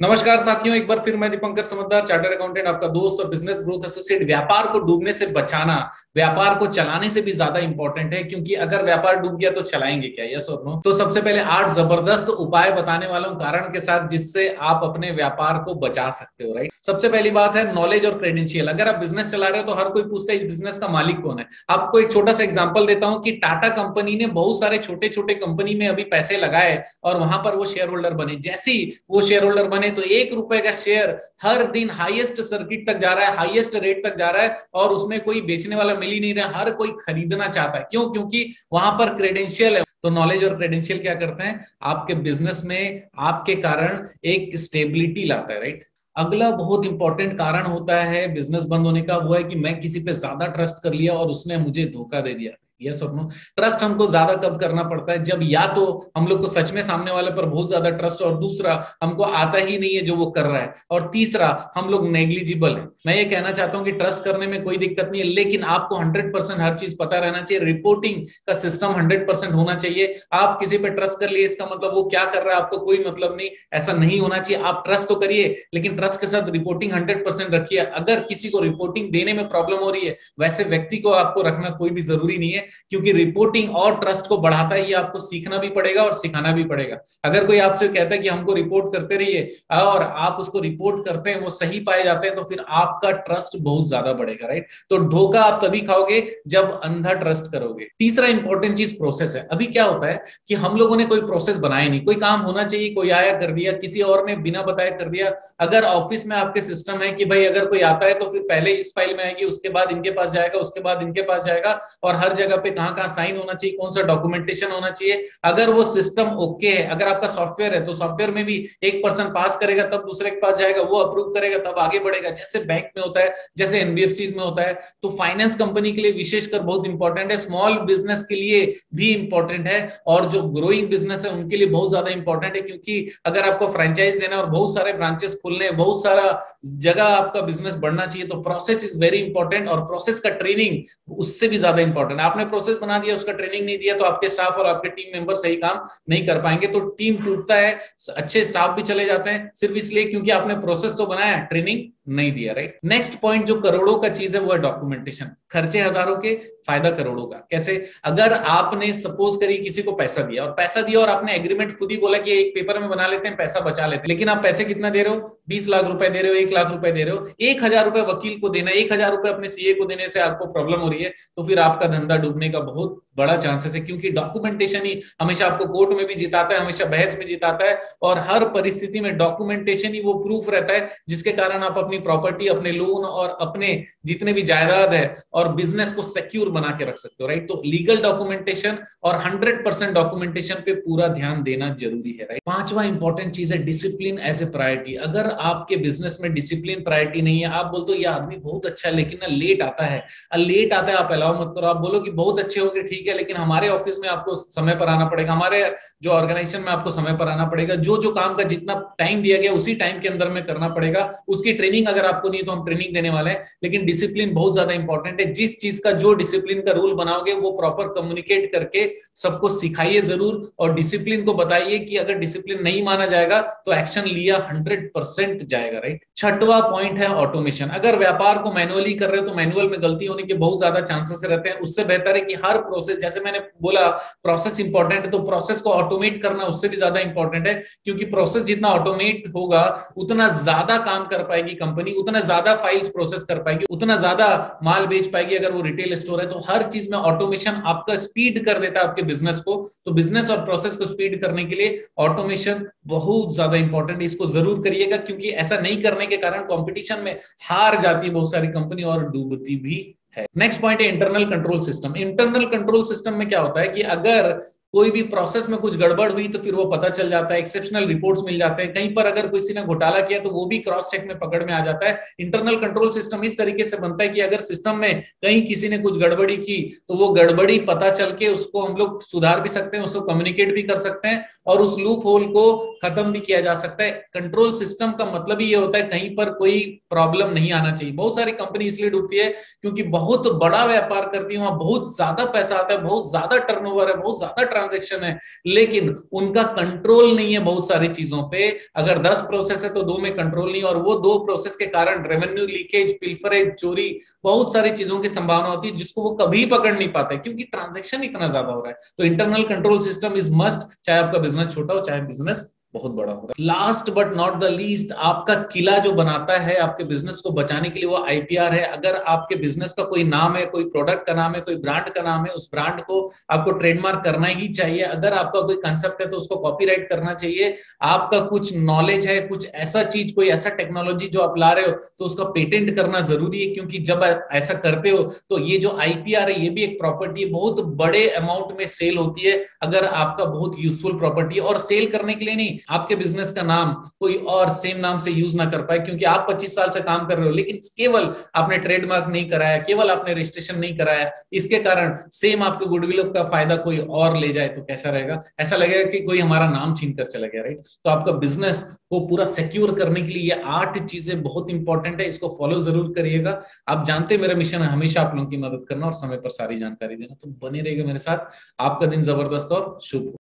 नमस्कार साथियों, एक बार फिर मैं दीपंकर समझदार चार्टर्ड अकाउंटेंट, आपका दोस्त और बिज़नेस ग्रोथ एसोसिएट। व्यापार को डूबने से बचाना, व्यापार को चलाने से भी ज़्यादा इंपॉर्टेंट है, क्योंकि अगर व्यापार डूब गया तो चलाएँगे क्या? यस और नो तो सबसे पहले आठ ज़बरदस्त उपाय बताने वाला हूँ कारण के साथ, जिससे आप अपने व्यापार को बचा सकते हो राइट सबसे पहली बात है नॉलेज और क्रेडेंशियल अगर आप बिज़नेस चला रहे हो तो हर कोई पूछता है, इस बिज़नेस का मालिक कौन है? आपको एक छोटा सा एग्ज़ाम्पल देता हूँ कि टाटा कंपनी ने बहुत सारे छोटे छोटे कंपनी में अभी पैसे लगाए और वहाँ पर वो शेयर होल्डर बने। जैसे ही वो शेयर होल्डर बने तो एक रुपए का शेयर हर दिन हाईएस्ट सर्किट तक जा रहा है हाईएस्ट रेट तक जा रहा है और उसमें कोई बेचने वाला मिल ही नहीं रहा, हर कोई खरीदना चाहता है। क्यों? क्योंकि वहाँ पर क्रेडेंशियल है। तो नॉलेज और क्रेडेंशियल क्या करते हैं? आपके बिज़नेस में आपके कारण एक स्टेबिलिटी लाता है राइट अगला बहुत इंपॉर्टेंट कारण होता है बिज़नेस बंद होने का, वो है कि मैं किसी पे ज़्यादा ट्रस्ट कर लिया और उसने मुझे धोखा दे दिया। यस और नो ट्रस्ट हमको ज़्यादा कब करना पड़ता है? जब या तो हम लोग को सच में सामने वाले पर बहुत ज़्यादा ट्रस्ट और दूसरा हमको आता ही नहीं है जो वो कर रहा है। और तीसरा, हम लोग नेग्लिजिबल है। मैं ये कहना चाहता हूँ कि ट्रस्ट करने में कोई दिक्कत नहीं है, लेकिन आपको हंड्रेड परसेंट हर चीज़ पता रहना चाहिए। रिपोर्टिंग का सिस्टम हंड्रेड परसेंट होना चाहिए। आप किसी पे ट्रस्ट कर लिए, इसका मतलब वो क्या कर रहा है, आपको कोई मतलब नहीं, ऐसा नहीं होना चाहिए। आप ट्रस्ट तो करिए, लेकिन ट्रस्ट के साथ रिपोर्टिंग हंड्रेड परसेंट रखिए। अगर किसी को रिपोर्टिंग देने में प्रॉब्लम हो रही है, वैसे व्यक्ति को आपको रखना कोई भी ज़रूरी नहीं है। क्योंकि रिपोर्टिंग और ट्रस्ट को बढ़ाता है, ये आपको सीखना भी पड़ेगा और सिखाना भी पड़ेगा। अगर कोई आपसे कहता है कि हमको रिपोर्ट करते रहिए और आप उसको रिपोर्ट करते हैं, वो सही पाए जाते हैं तो फिर आपका ट्रस्ट बहुत ज़्यादा बढ़ेगा राइट तो धोखा आप तभी खाओगे जब अंधा ट्रस्ट करोगे। तीसरा इंपॉर्टेंट चीज़ प्रोसेस है। अभी क्या होता है कि हम लोगों ने कोई प्रोसेस बनाया नहीं। कोई काम होना चाहिए, कोई आया कर दिया, किसी और ने बिना बताया कर दिया। अगर ऑफ़िस में आपके सिस्टम है कि भाई अगर कोई आता है तो फिर पहले इस फ़ाइल में आएगी, उसके बाद इनके पास जाएगा, उसके बाद इनके पास जाएगा और हर जगह पे कहाँ कहाँ साइन होना चाहिए, कौन सा डॉक्यूमेंटेशन होना चाहिए। अगर वो सिस्टम ओके है, अगर आपका सॉफ्टवेयर है तो सॉफ्टवेयर में भी एक पर्सन पास करेगा, तब दूसरे के पास जाएगा, वो अप्रूव करेगा, तब आगे बढ़ेगा। जैसे बैंक में होता है, जैसे एनबीएफसी में होता है तो फाइनेंस कंपनी के लिए विशेषकर बहुत इंपॉर्टेंट है। स्मॉल बिज़नेस के लिए भी इंपॉर्टेंट है, और जो ग्रोइंग बिज़नेस है, उनके लिए बहुत ज़्यादा इंपॉर्टेंट है, क्योंकि अगर आपको फ्रेंचाइज देना और बहुत सारे ब्रांचेस खुलने बहुत सारा जगह आपका बिज़नेस बढ़ना चाहिए तो प्रोसेस इज़ वेरी इंपॉर्टेंट और प्रोसेस का ट्रेनिंग उससे भी ज़्यादा इंपॉर्टेंट है। प्रोसेस बना दिया, उसका ट्रेनिंग नहीं दिया तो आपके स्टाफ और आपके टीम मेंबर सही काम नहीं कर पाएँगे तो टीम टूटता है, अच्छे स्टाफ भी चले जाते हैं, सिर्फ़ इसलिए क्योंकि आपने प्रोसेस तो बनाया ट्रेनिंग नहीं दिया राइट नेक्स्ट पॉइंट जो करोड़ों का चीज़ है, वो है डॉक्यूमेंटेशन खर्चे हज़ारों के फ़ायदा करोड़ों का। कैसे? अगर आपने सपोज़ करिए किसी को पैसा दिया और पैसा दिया और आपने एग्रीमेंट खुद ही बोला कि एक पेपर में बना लेते हैं, पैसा बचा लेते हैं। लेकिन आप पैसे कितना दे रहे हो? बीस लाख रुपए दे रहे हो, एक लाख रुपए दे रहे हो। एक हज़ार रुपए वकील को देना, एक हज़ार रुपए अपने सीए को देने से आपको प्रॉब्लम हो रही है तो फिर आपका धंधा डूबने का बहुत बड़ा चांसेस है, क्योंकि डॉक्यूमेंटेशन ही हमेशा आपको कोर्ट में भी जिताता है, हमेशा बहस में जिताता है, और हर परिस्थिति में डॉक्यूमेंटेशन ही वो प्रूफ रहता है, जिसके कारण आप अपनी प्रॉपर्टी अपने लोन और अपने जितने भी जायदाद है और बिज़नेस को सिक्योर बना के रख सकते हो राइट तो लीगल डॉक्यूमेंटेशन और हंड्रेड परसेंट डॉक्यूमेंटेशन पे पूरा ध्यान देना ज़रूरी है राइट पांचवा इंपॉर्टेंट चीज़ है डिसिप्लिन एज ए प्रायोरिटी अगर आपके बिज़नेस में डिसिप्लिन प्रायोरिटी नहीं है, आप बोलते हो, ये आदमी बहुत अच्छा है, लेकिन ना लेट आता है। लेट आता है, आप अलाउ मत करो। आप बोलो कि बहुत अच्छे हो गए ठीक है, लेकिन हमारे ऑफ़िस में आपको समय पर आना पड़ेगा, हमारे जो ऑर्गेनाइजेशन में आपको समय पर आना पड़ेगा, जो जो काम का जितना टाइम दिया गया, उसी टाइम के अंदर में करना पड़ेगा। उसकी ट्रेनिंग अगर आपको नहीं तो हम ट्रेनिंग देने वाले हैं। लेकिन डिसिप्लिन बहुत ज़्यादा इंपॉर्टेंट है जिस चीज़ का जो डिसिप्लिन का रूल बनाओगे, वो प्रॉपर कम्युनिकेट करके सबको सिखाइए ज़रूर और डिसिप्लिन को बताइए कि अगर डिसिप्लिन नहीं माना जाएगा तो एक्शन लिया हंड्रेड परसेंट जाएगा राइट छठवा पॉइंट है ऑटोमेशन अगर व्यापार को मैनुअली कर रहे हो तो मैनुअल में गलती होने के बहुत ज़्यादा चांसेस रहते हैं। उससे बेहतर है कि हर प्रोसेस जैसे मैंने बोला प्रोसेस इंपॉर्टेंट है तो प्रोसेस को ऑटोमेट करना उससे भी ज़्यादा इंपॉर्टेंट है, क्योंकि प्रोसेस जितना ऑटोमेट होगा, उतना ज़्यादा काम कर पाएगी कंपनी उतना ज़्यादा फाइल्स प्रोसेस कर पाएगी, उतना ज़्यादा माल बेच पाएगी अगर वो रिटेल स्टोर है तो हर चीज़ में ऑटोमेशन आपका स्पीड कर देता है आपके बिज़नेस को। तो बिज़नेस और प्रोसेस को स्पीड करने के लिए ऑटोमेशन बहुत ज़्यादा इंपॉर्टेंट है। इसको ज़रूर करिएगा, क्योंकि ऐसा नहीं करने के कारण कॉम्पिटिशन में हार जाती है बहुत सारी कंपनी और डूबती भी नेक्स्ट पॉइंट है internal control system internal control system में क्या होता है कि अगर कोई भी प्रोसेस में कुछ गड़बड़ हुई तो फिर वो पता चल जाता है एक्सेप्शनल रिपोर्ट्स मिल जाते हैं। कहीं पर अगर किसी ने घोटाला किया तो वो भी क्रॉस चेक में पकड़ में आ जाता है। इंटरनल कंट्रोल सिस्टम इस तरीके से बनता है कि अगर सिस्टम में कहीं किसी ने कुछ गड़बड़ी की तो वो गड़बड़ी पता चल के उसको हम लोग सुधार भी सकते हैं, उसको कम्युनिकेट भी कर सकते हैं और उस लूप होल को खत्म भी किया जा सकता है। कंट्रोल सिस्टम का मतलब ही ये होता है कहीं पर कोई प्रॉब्लम नहीं आना चाहिए। बहुत सारी कंपनी इसलिए डूबती है क्योंकि बहुत बड़ा व्यापार करती है, वहाँ बहुत ज़्यादा पैसा आता है, बहुत ज़्यादा टर्नओवर है, बहुत ज़्यादा ट्रांजेक्शन है। लेकिन उनका कंट्रोल नहीं है बहुत सारी चीज़ों पे। अगर दस प्रोसेस है तो दो में कंट्रोल नहीं और वो दो प्रोसेस के कारण रेवेन्यू लीकेज पिल्फरेज चोरी, बहुत सारी चीज़ों की संभावना होती है जिसको वो कभी पकड़ नहीं पाते क्योंकि ट्रांजेक्शन इतना ज़्यादा हो रहा है। तो internal control system is must चाहे आपका बिज़नेस छोटा हो, चाहे बिज़नेस बहुत बड़ा होगा। Last but not the least आपका किला जो बनाता है, आपके बिज़नेस को बचाने के लिए वो आईपीआर है। अगर आपके बिज़नेस का कोई नाम है, कोई प्रोडक्ट का नाम है, कोई ब्रांड का नाम है, उस ब्रांड को आपको ट्रेडमार्क करना ही चाहिए। अगर आपका कोई कंसेप्ट है तो उसको कॉपीराइट करना चाहिए। आपका कुछ नॉलेज है, कुछ ऐसा चीज़, कोई ऐसा टेक्नोलॉजी जो आप ला रहे हो तो उसका पेटेंट करना ज़रूरी है। क्योंकि जब ऐसा करते हो तो ये जो आईपीआर है, ये भी एक प्रॉपर्टी बहुत बड़े अमाउंट में सेल होती है। अगर आपका बहुत यूजफुल प्रॉपर्टी और सेल करने के लिए नहीं आपके बिज़नेस का नाम कोई और सेम नाम से यूज़ ना कर पाए, क्योंकि आप 25 साल से काम कर रहे हो, लेकिन केवल आपने ट्रेडमार्क नहीं कराया, केवल आपने रजिस्ट्रेशन नहीं कराया, इसके कारण सेम आपके गुडविल का फ़ायदा कोई और ले जाए तो कैसा रहेगा? ऐसा लगेगा कि कोई हमारा नाम छीन कर चला गया राइट तो आपका बिज़नेस को पूरा सिक्योर करने के लिए ये आठ चीज़ें बहुत इंपॉर्टेंट है, इसको फॉलो ज़रूर करिएगा। आप जानते हैं मेरा मिशन है हमेशा आप लोगों की मदद करना और समय पर सारी जानकारी देना। तो बने रहेगा मेरे साथ। आपका दिन ज़बरदस्त और शुभ